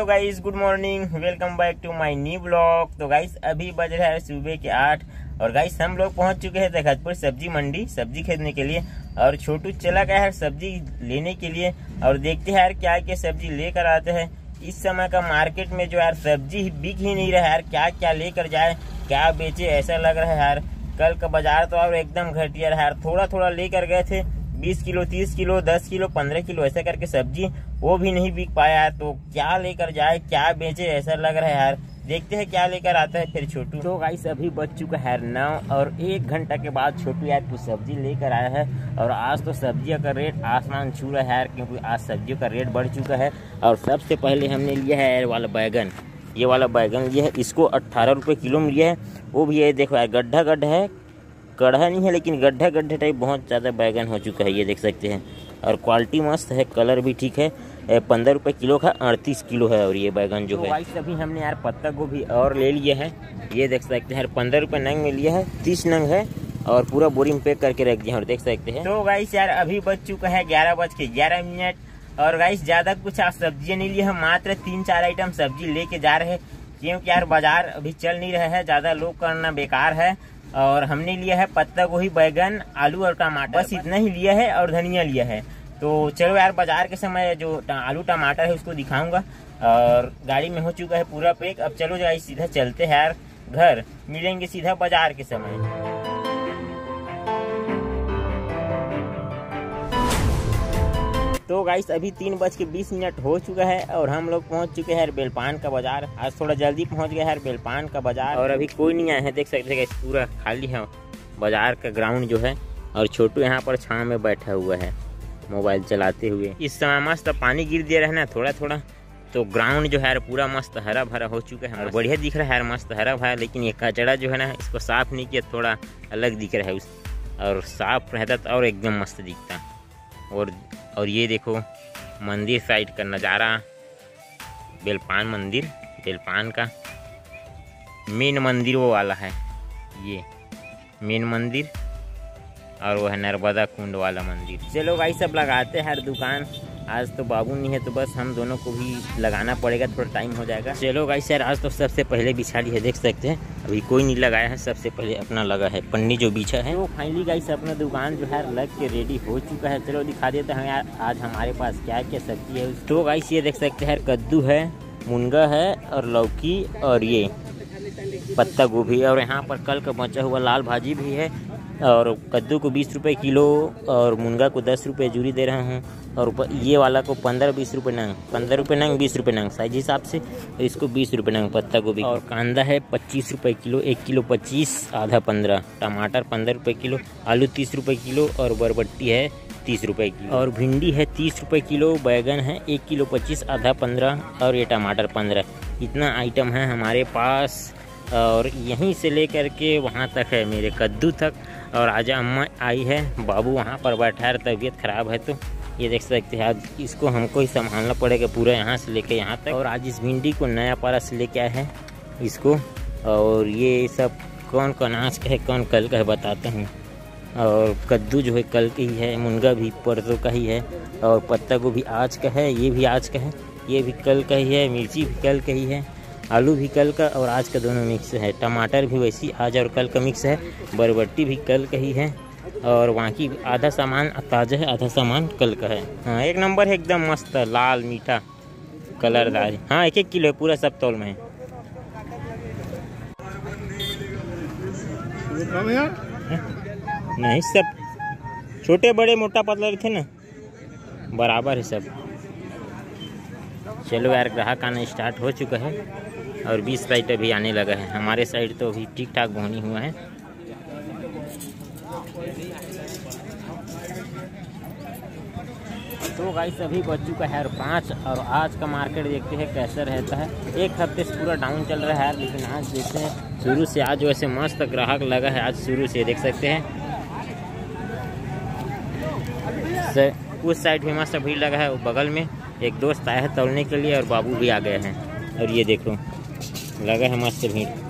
Hello guys, good morning, welcome back to my new blog. तो guys, अभी बज रहा है सुबह के आठ, और गाइस, हम लोग पहुँच चुके हैं तखतपुर सब्ज़ी मंडी, सब्ज़ी खरीदने के लिए, और छोटू चला गया है सब्ज़ी लेने के लिए, और देखते हैं यार क्या क्या सब्ज़ी लेकर आते हैं। इस समय का मार्केट में जो यार सब्ज़ी बिक ही नहीं रहा यार क्या क्या लेकर जाए, क्या बेचे, ऐसा लग रहा है यार। कल का बाज़ार तो और एकदम घटिया रहा यार थोड़ा थोड़ा लेकर गए थे बीस किलो, तीस किलो, दस किलो, पंद्रह किलो, ऐसा करके सब्ज़ी वो भी नहीं बिक पाया। तो क्या लेकर जाए, क्या बेचे, ऐसा लग रहा है यार। देखते हैं क्या लेकर आता है फिर छोटू। तो गाइस अभी बच चुका है नौ और एक घंटा के बाद छोटू यार कुछ सब्ज़ी लेकर आया है। और आज तो सब्जियों का रेट आसमान छू रहा है यार, क्योंकि आज सब्जियों का रेट बढ़ चुका है। और सबसे पहले हमने लिया है यार वाला बैगन। ये वाला बैगन लिया है, इसको अट्ठारह रुपये किलो में लिया है। वो भी ये देखो यार गड्ढा गड्ढा है कढ़ा नहीं है लेकिन गड्ढा गड्ढे टाइप बहुत ज़्यादा बैगन हो चुका है ये देख सकते हैं। और क्वालिटी मस्त है कलर भी ठीक है। पंद्रह रुपये किलो का अड़तीस किलो है और ये बैगन जो तो है। अभी हमने यार पत्ता गोभी और ले लिया है। ये देख सकते हैं पंद्रह रुपये नंग में लिया है तीस नंग है और पूरा बोरी में पैक करके रख दिया और देख सकते हैं। तो गाइस यार अभी बच चुका है ग्यारह बज के ग्यारह मिनट और गाइस ज़्यादा कुछ आज सब्ज़ियाँ नहीं ली है मात्र तीन चार आइटम सब्ज़ी लेके जा रहे हैं। क्योंकि यार बाज़ार अभी चल नहीं रहा है ज़्यादा लोग करना बेकार है। और हमने लिया है पत्ता गोभी, बैगन, आलू और टमाटर। बस इतना ही लिया है और धनिया लिया है। तो चलो यार, बाज़ार के समय जो आलू टमाटर है उसको दिखाऊँगा। और गाड़ी में हो चुका है पूरा पैक। अब चलो जाए सीधा चलते हैं यार घर। मिलेंगे सीधा बाज़ार के समय। तो गाइस अभी तीन बज के बीस मिनट हो चुका है और हम लोग पहुँच चुके हैं बेलपान का बाज़ार। आज थोड़ा जल्दी पहुँच गया है बेलपान का बाज़ार। और अभी कोई नहीं आया है, देख सकते हैं पूरा खाली है। बाज़ार का ग्राउंड जो है और छोटू यहाँ पर छाँव में बैठा हुआ है मोबाइल चलाते हुए। इस समय मस्त पानी गिर दिया रहे ना थोड़ा थोड़ा तो ग्राउंड जो है पूरा मस्त हरा भरा हो चुका है। और बढ़िया दिख रहा है मस्त हरा भरा लेकिन ये कचड़ा जो है ना, इसको साफ़ नहीं किया, थोड़ा अलग दिख रहा है उस। और साफ़ रहता तो और एकदम मस्त दिखता। और और ये देखो, मंदिर साइड का नज़ारा बेलपान मंदिर, बेलपान का मेन मंदिर वो वाला है, ये मेन मंदिर, और वो है नर्मदा कुंड वाला मंदिर। चलो भाई, सब लगाते हैं हर दुकान। आज तो बाबू नहीं है तो बस हम दोनों को भी लगाना पड़ेगा, थोड़ा टाइम हो जाएगा। चलो गाई सर आज तो सबसे पहले बिछाली है देख सकते हैं। अभी कोई नहीं लगाया है, सबसे पहले अपना लगा है, पन्नी जो बिछा है। वो फाइनली गाई से अपना दुकान जो है, लग के रेडी हो चुका है। चलो दिखा देते हैं यार, आज हमारे पास क्या क्या सब्ज़ी है। तो गाई ये देख सकते हैं कद्दू है, मुनगा है, और लौकी, और ये पत्ता गोभी और यहाँ पर कल का बचा हुआ लाल भाजी भी है। और कद्दू को बीस रुपये किलो और मुनगा को दस रुपये जूरी दे रहा हूँ और ये वाला को पंद्रह बीस रुपये नंग पंद्रह रुपये नंग बीस रुपये नंग साइज़ हिसाब से और इसको बीस रुपये नंग पत्ता गोभी और कांदा है पच्चीस रुपये किलो एक किलो पच्चीस आधा पंद्रह टमाटर पंद्रह रुपये किलो आलू तीस रुपये किलो और बरबट्टी है तीस रुपये किलो। और भिंडी है तीस रुपये किलो बैगन है एक किलो पच्चीस आधा पंद्रह और ये टमाटर पंद्रह। इतना आइटम है हमारे पास और यहीं से लेकर के वहाँ तक है मेरे कद्दू तक। और आज अम्मा आई है। बाबू वहाँ पर बैठा है, तबीयत ख़राब है तो। ये देख सकते हैं, आज इसको हमको ही संभालना पड़ेगा पूरा यहाँ से लेके यहाँ तक। और आज इस भिंडी को नया पारा से लेके आए हैं इसको। और ये सब कौन कौन आज का है, कौन कल का है बताते हैं। और कद्दू जो है कल का ही है, मुनगा भी परसों का ही है। और पत्ता गोभी आज का है, ये भी आज का है। ये भी कल का ही है, मिर्ची भी कल का ही है। आलू भी कल का और आज का दोनों मिक्स है। टमाटर भी वैसी, आज और कल का मिक्स है। बरबट्टी भी कल का ही है। और वहाँ की आधा सामान, ताज़ा है, आधा सामान कल का है। हाँ एक नंबर है, एकदम मस्त, लाल, मीठा, कलरदार। हाँ एक एक किलो है, पूरा सब तौल में नहीं, सब छोटे, बड़े, मोटा, पतला थे ना। बराबर है सब। चलो यार, ग्राहक आना स्टार्ट हो चुका है। और बीस साइड अभी आने लगा है। हमारे साइड तो अभी ठीक ठाक बोनी हुआ है। तो गाइस, अभी बच चुका है और पाँच, और आज का मार्केट देखते हैं कैसा रहता है। एक हफ़्ते से पूरा डाउन चल रहा है, लेकिन आज देखते हैं, शुरू से आज वैसे मस्त ग्राहक लगा है, आज शुरू से देख सकते हैं। उस साइड भी मस्त भीड़ लगा है बगल में एक दोस्त आया है तोड़ने के लिए, और बाबू भी आ गए हैं। और ये देखो लगा है मस्त भीड़।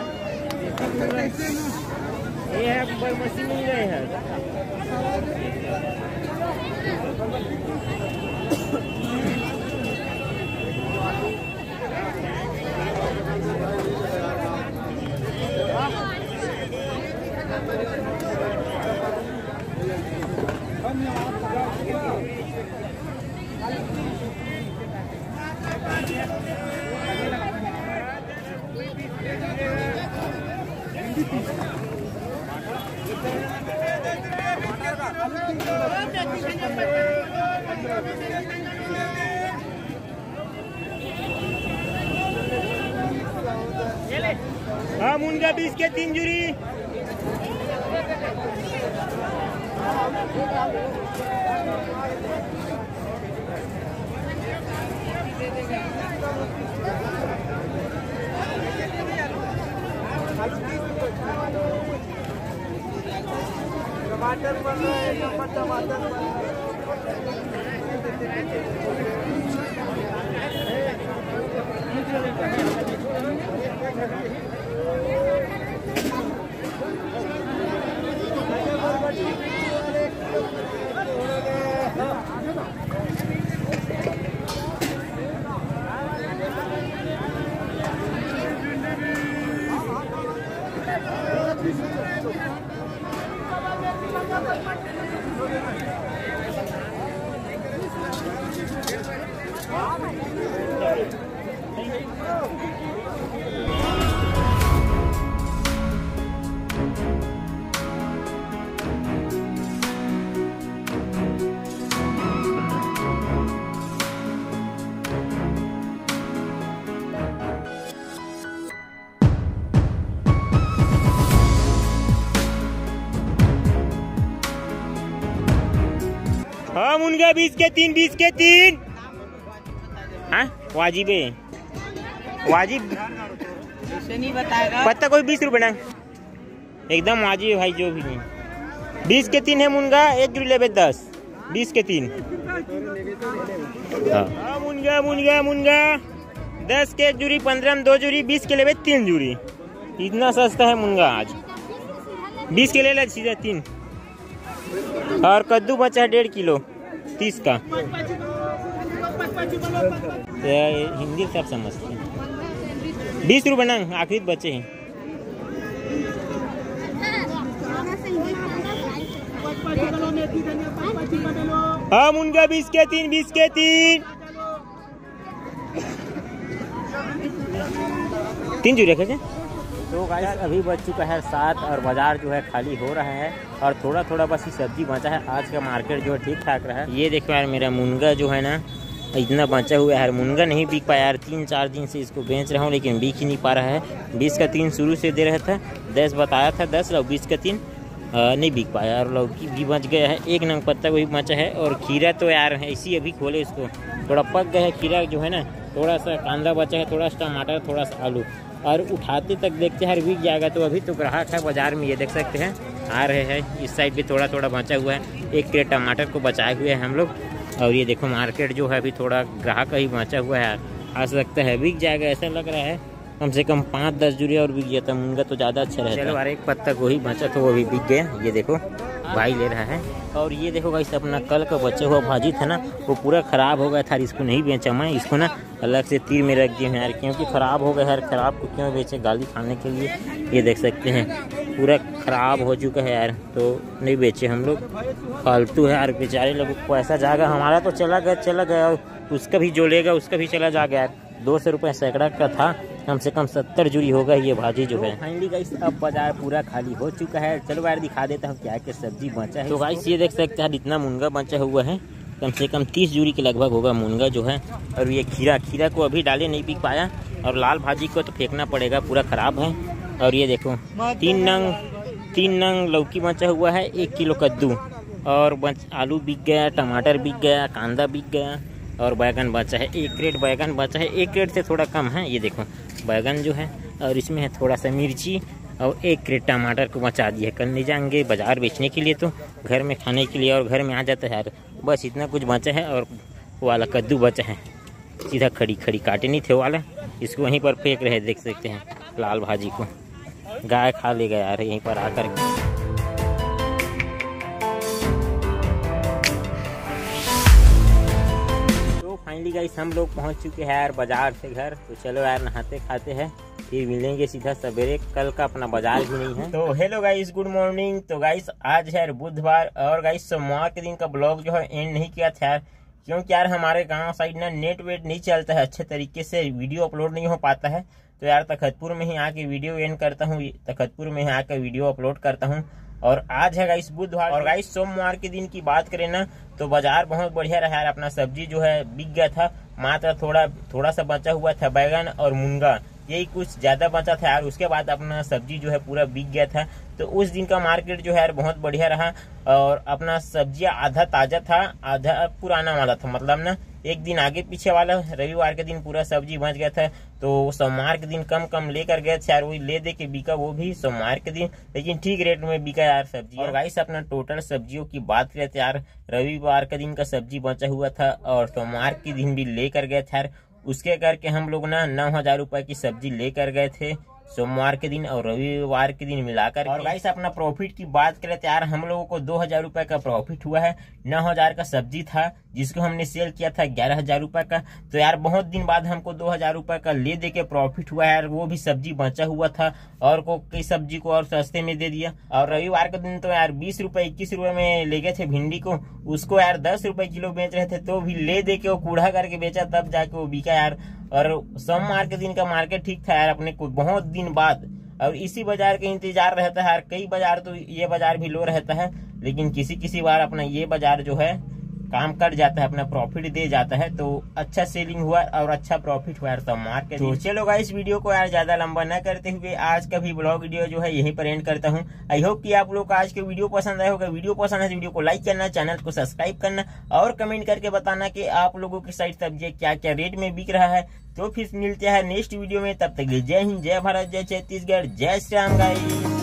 ये है पर मशीन नहीं हैं हाँ मुनगा बीस के तीन जूरी टमाटर बन रहा है टमाटर बन रहा है। हाँ मुनगा बीस के तीन बीस के तीन। हाँ? वाजिब है। वाजिब। नहीं पत्ता कोई बीस रुपए ना। एकदम वाजिब भाई जो भी है। बीस के तीन है मुनगा एक जूरी लेबे दस। बीस के तीन। हाँ। हाँ, मुनगा मुनगा मुनगा। दस के एक जूरी पंद्रह दो जूरी बीस के लेबे तीन जूरी इतना सस्ता है मुनगा आज। बीस के ले ले सीधा तीन। और कद्दू बचा डेढ़ किलो। तीस का हिंदी सब समझते हैं। बीस रुपये ना, आखिरी बचे हैं। हाँ मुनगा बीस के तीन, बीस के तीन। तीन रखे थे तो गाइस अभी बज चुका है सात और बाज़ार जो है खाली हो रहा है और थोड़ा थोड़ा बस ही सब्ज़ी बचा है। आज का मार्केट जो है ठीक ठाक रहा है। ये देखो यार, मेरा मुनगा जो है ना, इतना बचा हुआ है यार। मुनगा नहीं बिक पाया यार तीन चार दिन से इसको बेच रहा हूँ, लेकिन बिक ही नहीं पा रहा है। बीस का तीन शुरू से दे रहा था, दस बताया था, दस, और बीस का तीन नहीं बिक पाया और लौकी भी बच गया है, एक नंग पत्ता वही बचा है, और खीरा तो यार इसी अभी खोले इसको। थोड़ा पक गया है, खीरा जो है ना, थोड़ा सा कांदा बचा है, थोड़ा सा टमाटर, थोड़ा सा आलू। और उठाते तक देखते हैं बिक जाएगा तो अभी तो ग्राहक है बाज़ार में ये देख सकते हैं। आ रहे हैं इस साइड भी थोड़ा थोड़ा बचा हुआ है। एक क्रेट टमाटर को बचाए हुए हैं हम लोग। और ये देखो मार्केट जो है अभी थोड़ा ग्राहक ही बचा हुआ है। आ सकता है बिक जाएगा ऐसा लग रहा है। कम से कम पाँच दस जुड़े और बिक गया था मूँगा तो ज़्यादा अच्छा रहता चलो एक पत्ता को ही बचा तो वो भी बिक गया ये देखो। भाई ले रहा है। और ये देखो गाइस, अपना कल का बचा हुआ भाजी था ना, वो पूरा खराब हो गया था इसको नहीं बेचा मैं। इसको ना अलग से तीर में रख दिए हैं यार, क्योंकि खराब हो गया यार खराब को क्यों बेचे गाली खाने के लिए? ये देख सकते हैं, पूरा खराब हो चुका है यार तो नहीं बेचे हम लोग। फालतू है यार, बेचारे लोग पैसा जाएगा हमारा तो चला गया चला गया, और उसका भी जो लेगा, उसका भी चला जाएगा यार। दो सौ रुपये सैकड़ा का था कम से कम सत्तर जुड़ी होगा ये भाजी जो है। फाइनली गाइस अब बाज़ार पूरा खाली हो चुका है। चलो यार दिखा देता हूँ क्या क्या सब्ज़ी बचा है तो गाइस ये देख सकते हैं इतना मुनगा बचा हुआ है। कम से कम तीस जूरी के लगभग होगा मुनगा जो है। और ये खीरा खीरा को अभी डाले नहीं बिक पाया। और लाल भाजी को तो फेंकना पड़ेगा पूरा खराब है। और ये देखो तीन नंग तीन नंग लौकी बचा हुआ है एक किलो कद्दू। और बच आलू बिक गया टमाटर बिक गया कांदा बिक गया। और बैगन बचा है, एक क्रेट बैगन बचा है, एक क्रेट से थोड़ा कम है, ये देखो, बैगन जो है, और इसमें है थोड़ा सा मिर्ची, और एक क्रेट टमाटर को बचा दिया कल नहीं जाएँगे बाज़ार बेचने के लिए तो घर में खाने के लिए और घर में आ जाता है यार बस इतना कुछ बचा है, और वाला कद्दू बचा है, सीधा खड़ी खड़ी काटे नहीं थे वाला, इसको वहीं पर फेंक रहे देख सकते हैं, लाल भाजी को, गाय खा लेगा यार, यहीं पर आकर। फाइनली गाइस हम लोग पहुँच चुके हैं यार बाज़ार से घर। तो चलो यार, नहाते खाते हैं। फिर मिलेंगे सीधा सवेरे। कल का अपना बाज़ार भी नहीं है। तो हेलो गाइस गुड मॉर्निंग तो गाइस आज है बुधवार। और गाइस सोमवार के दिन का ब्लॉग जो है एंड नहीं किया था यार। क्योंकि यार हमारे गाँव साइड ना नेट वेट नहीं चलता है। अच्छे तरीके से वीडियो अपलोड नहीं हो पाता है। तो यार तखतपुर में ही आके वीडियो एंड करता हूँ। तखतपुर में ही आकर वीडियो अपलोड करता हूँ। और आज है गाइस बुधवार। और गाइस सोमवार के दिन की बात करें ना तो बाज़ार बहुत बढ़िया रहा यार। अपना सब्ज़ी जो है, बिक गया था। मात्र थोड़ा थोड़ा सा बचा हुआ था बैगन और मुनगा यही कुछ ज़्यादा बचा था यार। उसके बाद अपना सब्ज़ी जो है, पूरा बिक गया था। तो उस दिन का मार्केट जो है यार, बहुत बढ़िया रहा। और अपना सब्ज़ी आधा ताज़ा था, आधा पुराना वाला था। मतलब ना एक दिन आगे पीछे वाला रविवार के दिन पूरा सब्ज़ी बच गया था तो सोमवार के दिन कम कम लेकर गए थे यार वही ले दे के बिका, वो भी सोमवार के दिन। लेकिन ठीक रेट में बिका यार सब्ज़ी। और गाइस अपना टोटल सब्जियों की बात करें तो यार, रविवार के दिन का सब्ज़ी बचा हुआ था और सोमवार के दिन भी लेकर गए थे यार। उसके करके हम लोग ना नौ हज़ार रुपए की सब्ज़ी लेकर गए थे। सोमवार के दिन और रविवार के दिन मिलाकर और गाइस अपना प्रॉफिट की बात करें तो यार हम लोगों को दो हज़ार रूपए का प्रॉफिट हुआ है। नौ हज़ार का सब्ज़ी था जिसको हमने सेल किया था ग्यारह हज़ार रूपए का। तो यार बहुत दिन बाद हमको दो हज़ार रूपए का ले दे के प्रॉफिट हुआ है। यार वो भी सब्ज़ी बचा हुआ था और को कई सब्ज़ी को और सस्ते में दे दिया। और रविवार के दिन तो यार बीस रूपए इक्कीस रूपए में ले गए थे भिंडी को। उसको यार दस रूपए किलो बेच रहे थे तो भी ले दे के वो कूड़ा करके बेचा तब जाके वो बिका यार। और सोमवार के दिन का मार्केट ठीक था यार, अपने को बहुत दिन बाद। और इसी बाज़ार का इंतज़ार रहता है यार, कई बाज़ार तो ये बाज़ार भी लो रहता है, लेकिन किसी किसी बार अपना ये बाज़ार जो है काम कर जाता है अपना प्रॉफिट दे जाता है तो अच्छा सेलिंग हुआ और अच्छा प्रॉफिट हुआ यार सोमवार के तो चलो इस वीडियो को यार ज़्यादा लंबा न करते हुए आज का भी ब्लॉग वीडियो जो है यहीं पर एंड करता हूँ। आई होप कि आप लोग को आज के वीडियो पसंद आए होगा। वीडियो पसंद है तो वीडियो को लाइक करना चैनल को सब्सक्राइब करना और कमेंट करके बताना की आप लोगों की साइड सब्ज़ी क्या क्या रेट में बिक रहा है। तो फिर मिलते हैं नेक्स्ट वीडियो में। तब तक जय हिंद जय भारत जय छत्तीसगढ़ जय श्री राम गाई